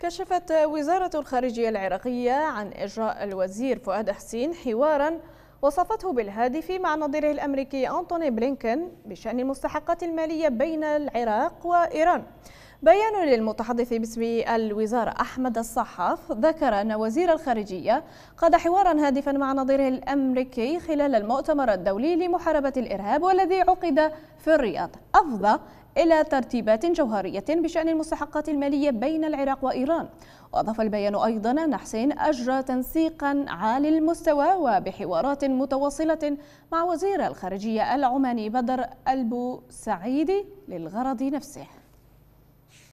كشفت وزارة الخارجية العراقية عن إجراء الوزير فؤاد حسين حوارا وصفته بالهادف مع نظيره الأمريكي أنتوني بلينكن بشأن المستحقات المالية بين العراق وإيران. بيان للمتحدث باسم الوزارة أحمد الصحاف ذكر أن وزير الخارجية قاد حوارا هادفا مع نظيره الأمريكي خلال المؤتمر الدولي لمحاربة الإرهاب والذي عقد في الرياض. أفضى إلى ترتيبات جوهرية بشأن المستحقات المالية بين العراق وإيران. وأضاف البيان أيضا أن حسين أجرى تنسيقا عالي المستوى وبحوارات متواصلة مع وزير الخارجية العماني بدر البو سعيدي للغرض نفسه.